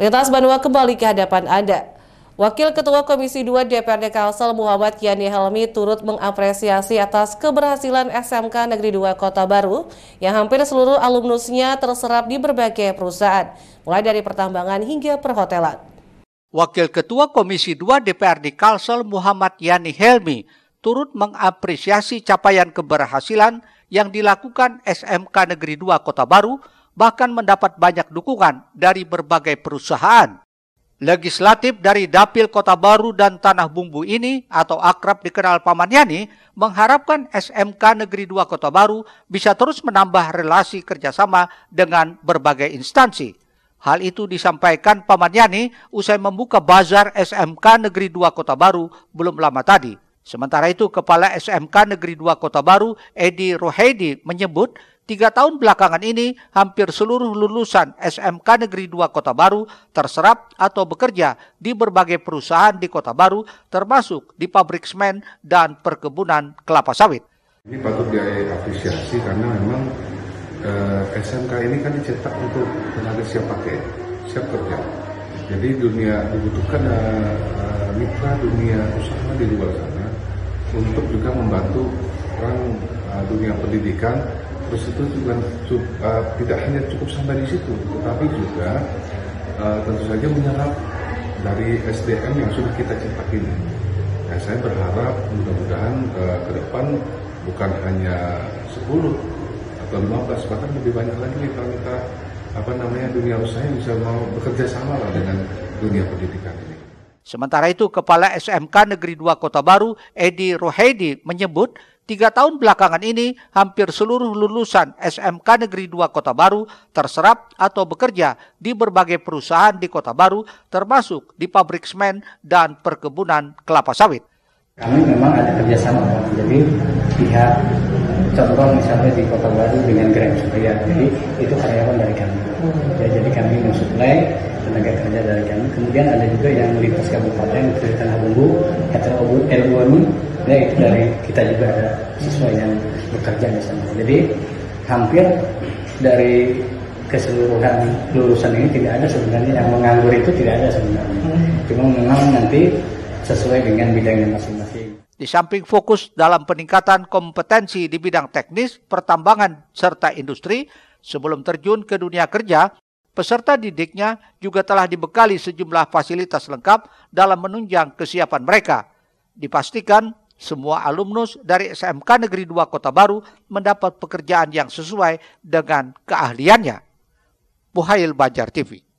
Lintas Banua kembali ke hadapan Anda. Wakil Ketua Komisi 2 DPRD Kalsel Muhammad Yani Helmi turut mengapresiasi atas keberhasilan SMK Negeri 2 Kota Baru yang hampir seluruh alumnusnya terserap di berbagai perusahaan, mulai dari pertambangan hingga perhotelan. Wakil Ketua Komisi 2 DPRD Kalsel Muhammad Yani Helmi turut mengapresiasi capaian keberhasilan yang dilakukan SMK Negeri 2 Kota Baru bahkan mendapat banyak dukungan dari berbagai perusahaan legislatif dari Dapil Kota Baru dan Tanah Bumbu ini atau akrab dikenal Paman Yani mengharapkan SMK Negeri 2 Kota Baru bisa terus menambah relasi kerjasama dengan berbagai instansi. Hal itu disampaikan Paman Yani usai membuka bazar SMK Negeri 2 Kota Baru belum lama tadi. Sementara itu, Kepala SMK Negeri 2 Kota Baru, Edi Rohedi, menyebut Tiga tahun belakangan ini, hampir seluruh lulusan SMK Negeri 2 Kota Baru terserap atau bekerja di berbagai perusahaan di Kota Baru, termasuk di pabrik semen dan perkebunan kelapa sawit. Ini patut diapresiasi karena memang eh, SMK ini kan dicetak untuk tenaga siap pakai, siap kerja. Jadi dunia dibutuhkan eh, mitra dunia usaha di luar sana untuk juga membantu orang eh, dunia pendidikan terus itu juga uh, tidak hanya cukup sampai di situ, tetapi juga uh, tentu saja menyerap dari SDM yang sudah kita cetak ini. Nah, saya berharap mudah-mudahan uh, ke depan bukan hanya 10 atau 15, bahkan lebih banyak lagi kalau kita apa namanya dunia usaha yang bisa mau bekerja sama lah dengan dunia pendidikan ini. Sementara itu, Kepala SMK Negeri 2 Kota Baru, Edi Rohedi, menyebut Tiga tahun belakangan ini, hampir seluruh lulusan SMK Negeri 2 Kota Baru terserap atau bekerja di berbagai perusahaan di Kota Baru, termasuk di pabrik semen dan perkebunan kelapa sawit. Kami memang ada kerjasama, jadi pihak contoh misalnya di Kota Baru dengan Grand Supplier, jadi itu karyawan dari kami. Ya, jadi kami mensuplai tenaga kerja dari kami. Kemudian ada juga yang lintas kabupaten dari Tanah Bumbu, Kata Elwani, ya itu dari kita juga ada siswa yang bekerja di sana. Jadi hampir dari keseluruhan lulusan ini tidak ada sebenarnya yang menganggur itu tidak ada sebenarnya. Hmm. Cuma memang nanti sesuai dengan bidangnya masing-masing. Di samping fokus dalam peningkatan kompetensi di bidang teknis, pertambangan, serta industri, sebelum terjun ke dunia kerja, Peserta didiknya juga telah dibekali sejumlah fasilitas lengkap dalam menunjang kesiapan mereka. Dipastikan semua alumnus dari SMK Negeri 2 Kota Baru mendapat pekerjaan yang sesuai dengan keahliannya. Buhail Banjar TV